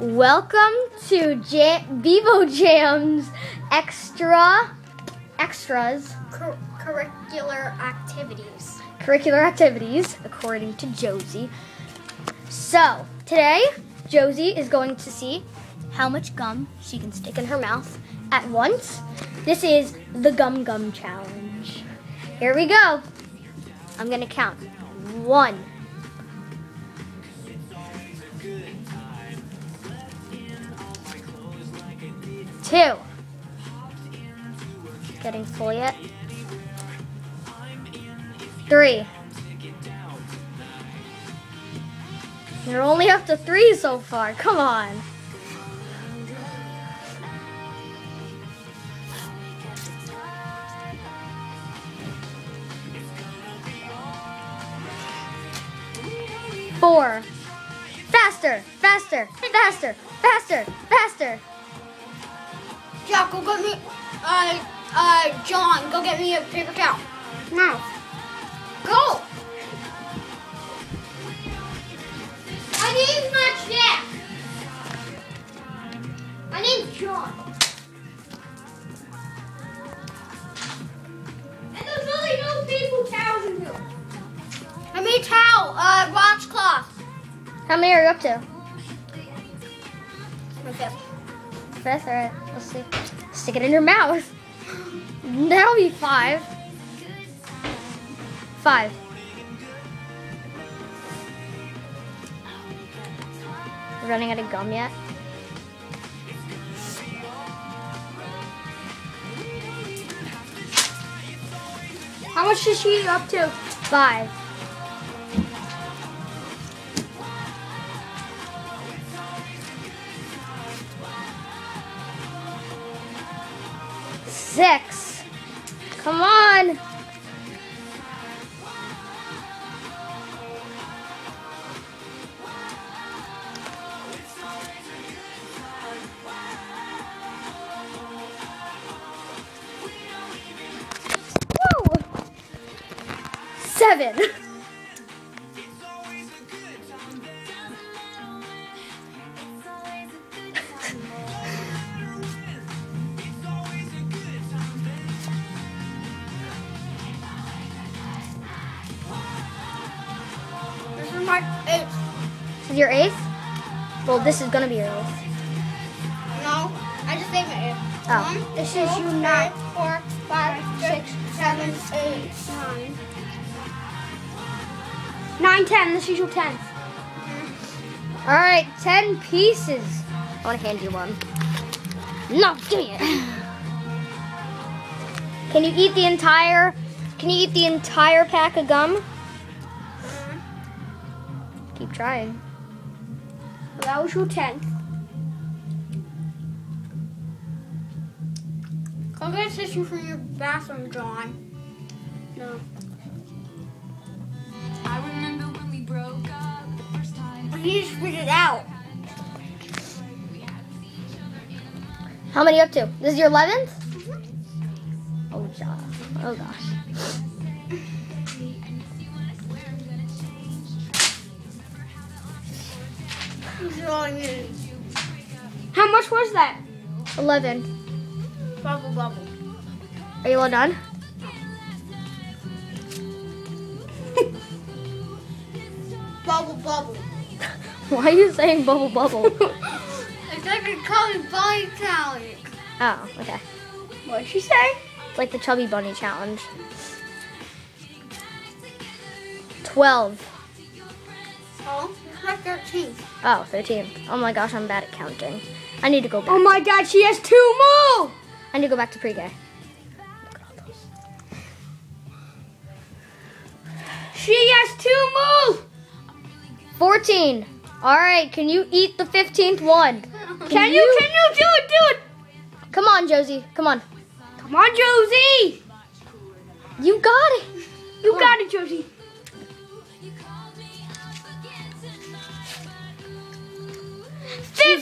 Welcome to Jam- VEVOJam's extra extras Cur- curricular activities. curricular activities according to Josie. So, today Josie is going to see how much gum she can stick in her mouth at once. This is the gum gum challenge. Here we go. I'm going to count. 1 Two. Getting full yet? Three. You're only up to three so far. Come on. Four. Faster, faster, faster, faster, faster. Jack, go get me. Uh, uh, John, go get me a paper towel. Now. Go. I need much Jack. I need John. And there's really no paper towels in here. I made towel, uh, washcloth. How many are you up to? Okay. Fifth, alright. Let's see. Stick it in your mouth. That'll be five. Five. Running out of gum yet? How much is she up to? Five. Six. Come on. Woo! Seven. is your eighth? Well, this is gonna be your eighth. No, I just ate my eighth. Oh. One, this is you nine, four, five, six, seven, eight, nine. Nine, ten. This is your tenth. Mm-hmm. All right, ten pieces. I want to hand you one. No, give me it. Can you eat the entire? Can you eat the entire pack of gum? Mm-hmm. Keep trying. That was your tenth. Go get a tissue from your bathroom, John. No. I remember when we broke up the first time. You just spit it out. How many up to? This is your 11th? Mm-hmm. Oh, ja. Oh, gosh. This is How much was that? 11. Bubble, bubble. Are you all done? Bubble, bubble. Why are you saying bubble bubble? It's like a colored body challenge. oh, okay. What did she say? It's like the Chubby Bunny Challenge. 12. Oh, it's my 13th. Oh, 13. Oh my gosh, I'm bad at counting. I need to go back. Oh my god, she has two more! I need to go back to pre-K. She has two more! 14. All right, can you eat the 15th one? Can you, can you do it, do it? Come on, Josie. Come on. Come on, Josie! You got it. You got it, Josie.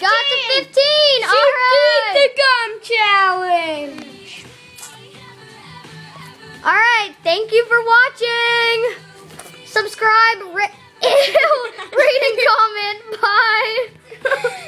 Got the 15. She All right. beat the gum challenge. All right. Thank you for watching. Subscribe, ra- rate, and comment. Bye.